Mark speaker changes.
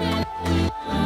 Speaker 1: Música